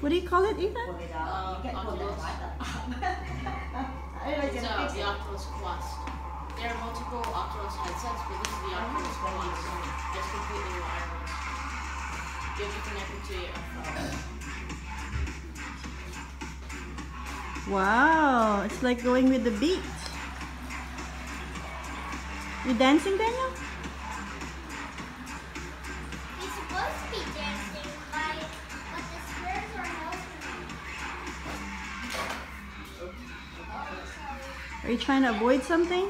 What do you call it, Ethan? Uh, Oculus. It's uh, the. Oculus Quest. There are multiple Oculus headsets, but this is the Oculus Quest. It's completely wireless. You have to connect it to your phone. Wow, it's like going with the beat. You dancing, Daniel? Are you trying to avoid something?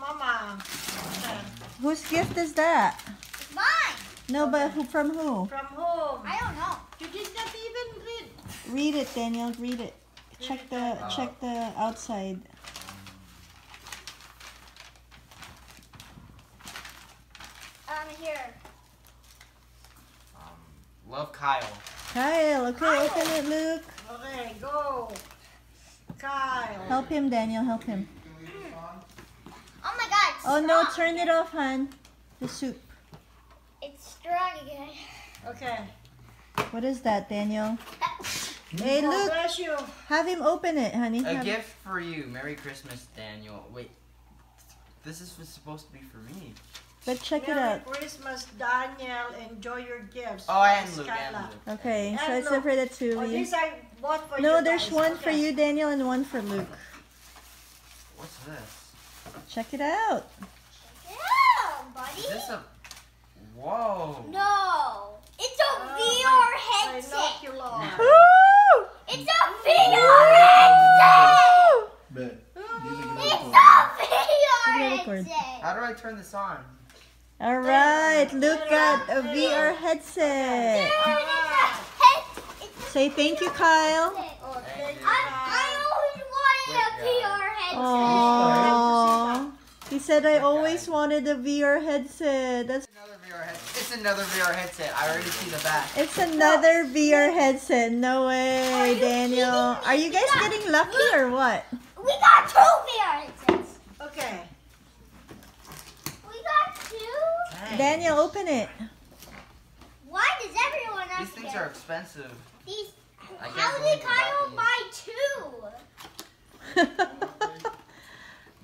Mama, Whose gift is that? It's mine. No, but who from who? from whom? I don't know. You did not even read. Read it, Daniel. Read it. Check the check the outside. Um, here. Um, love Kyle. Kyle, okay, open it, Luke. Okay, go. Kyle. Help him, Daniel. Help him. Oh my god. It's Oh no, turn it off, hon. The soup. It's strong again. Okay. What is that, Daniel? Hey, God Luke. bless you. Have him open it, honey. A Have- gift for you. Merry Christmas, Daniel. Wait, this is supposed to be for me. But check it Merry out. Christmas, Daniel. Enjoy your gifts. Oh, and Luke, and Skylar. Luke. Okay, so And it's Luke. for the two of oh, you. these I bought for you No, there's guys. one for you, Daniel, and one for Luke. What's this? Check it out. Yeah, buddy. Is this a? Whoa. No. It's a Oh, VR my headset. Binocular. Woo! It's a VR headset. Bet. It's a VR headset. How do I turn this on? All right, look at a VR headset. Dude, it's a head- it's a Say thank you, Kyle. headset. Oh, thank you, I, always wanted a VR headset. Aww. He said I always wanted a VR headset. That's Another VR head. It's another VR headset. I already see the back. it's another VR headset. No way, Daniel. Are you guys getting lucky or what? We got two VR headsets. Okay. We got two. Dang. Daniel, open it. Why does everyone These else things get are expensive. these? I How did Kyle buy two?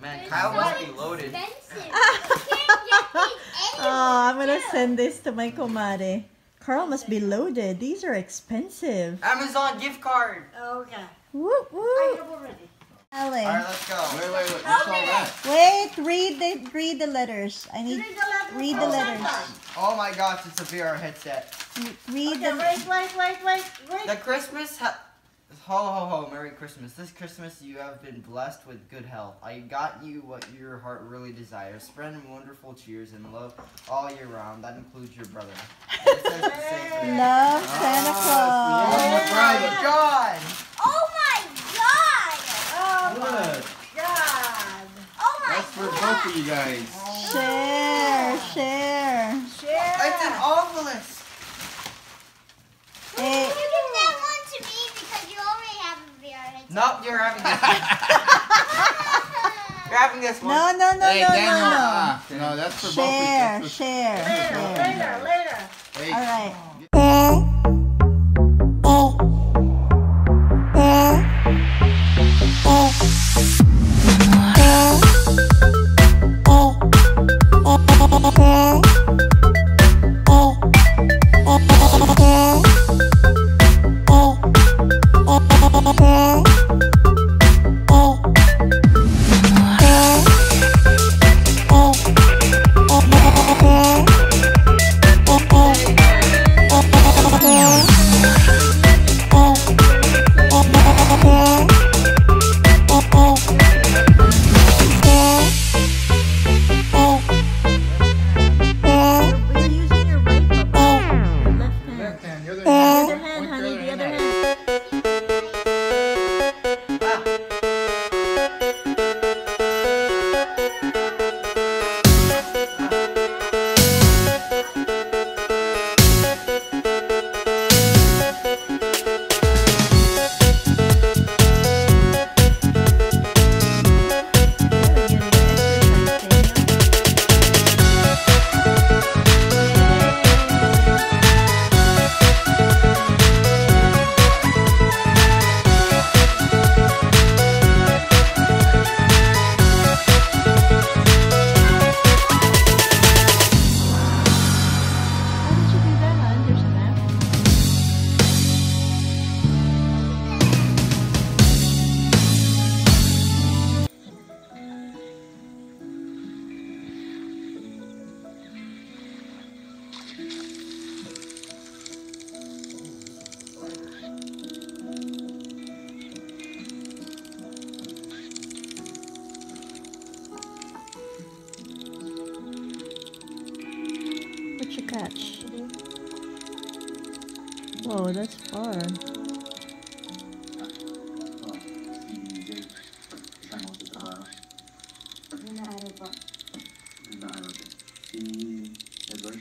Man, They're Kyle so must be loaded. Expensive. Can't get these oh, I'm gonna too. send this to my comare. Carl must be loaded. These are expensive. Amazon gift card. Okay. Woo I woo. have already. All right, let's go. Wait, wait, wait. What's all that? Wait, read the read the letters. I need Read the letter. read the oh, letters. Santa. Oh my gosh, it's a VR headset. read Okay, the wait, wait, wait, wait, wait. The Christmas ha- ho ho ho Merry Christmas. This Christmas you have been blessed with good health. I got you what your heart really desires. Spread wonderful cheers and love all year round. That includes your brother. Says the same love Santa ah, Claus. Oh Claus. my god! Oh my god! Oh Look, my god. Oh my that's for god! both of you guys. Share, share. Share. It's an ovilus! Hey, You give that one to me because you already have a VR headset. Nope, you're having this one. You're having this one. no, no, no, hey, no, Daniel. no, ah, no, that's for no. both Share, of you. share, Later, share. later, later. Hey, All right. Catch? Whoa, that's far. Zebra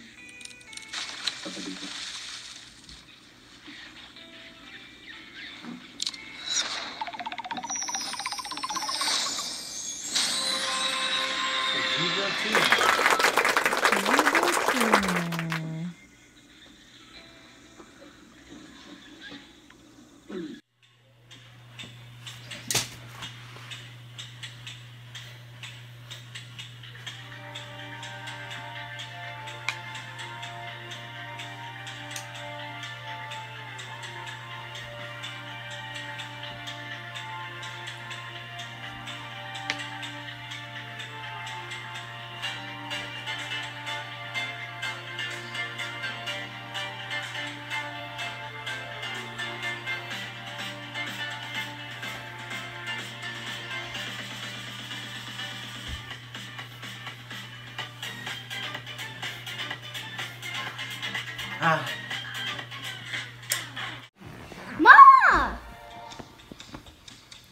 Mama!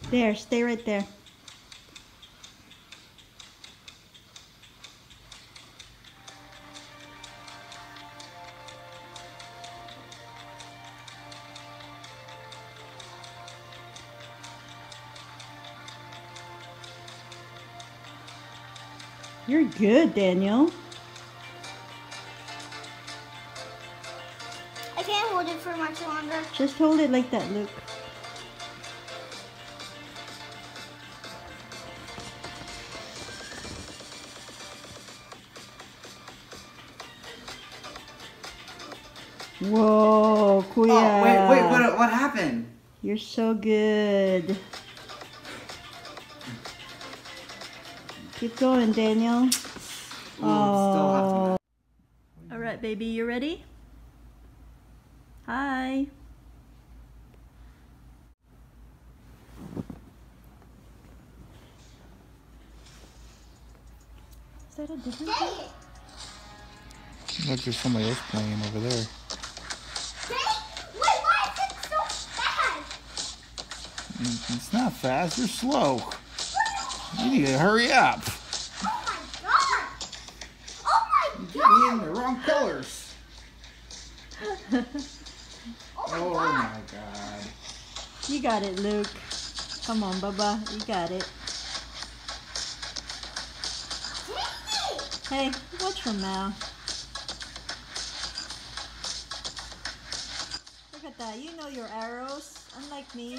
There, stay right there. You're good, Daniel. For much longer. Just hold it like that, Luke. Whoa, Kuya. Oh, wait, wait, what, what happened? You're so good. Keep going, Daniel. Ooh, still All right, baby, you ready? Hi. Is that a different Dang it! Look, there's somebody else playing over there. Wait, why is it so fast? Mm, It's not fast, you're slow. You need to hurry up. Oh my god! Oh my You're god! getting the wrong colors. Oh my god! You got it, Luke. Come on, Bubba. You got it. It! Hey, watch from now. Look at that. You know your arrows, unlike me.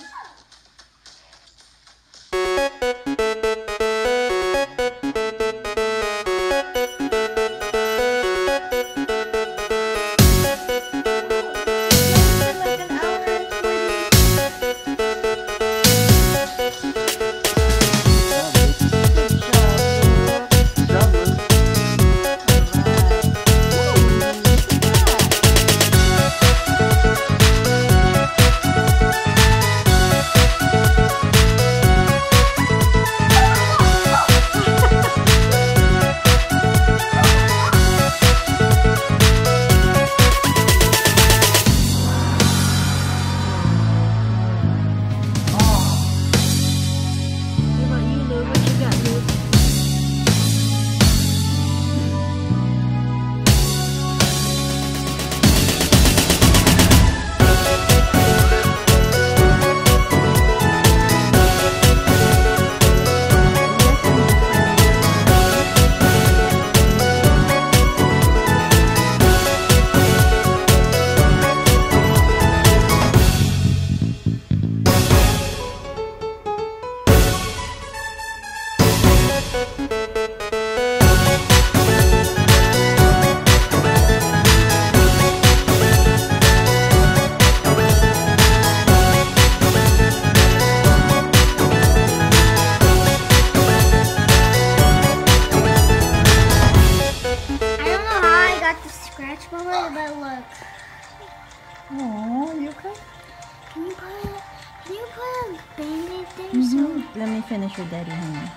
Mm -hmm. let me finish with daddy, honey.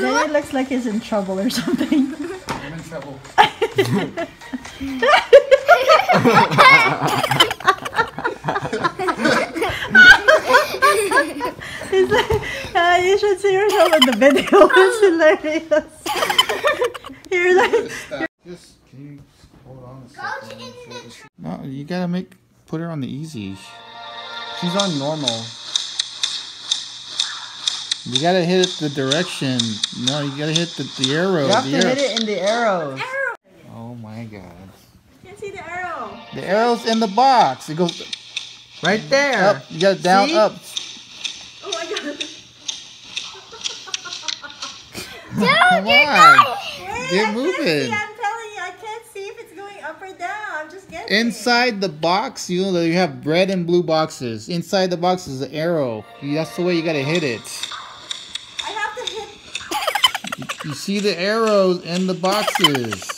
Daddy looks like he's in trouble or something. I'm in trouble. like, uh, you should see yourself in the video. It's hilarious. No, make put her on the easy. She's on normal. You gotta hit the direction. No, you gotta hit the, the arrow. You have the to arrow. hit it in the arrows. Oh my god. you can see the arrow. The arrow's in the box. It goes Right there. up. You got it down See? up. Oh my god. Come on. Wait, Get I can't moving. see. I'm telling you, I can't see if it's going up or down. I'm just guessing. Inside the box, you know, you have red and blue boxes. Inside the box is an arrow. That's the way you gotta hit it. I have to hit You see the arrows in the boxes.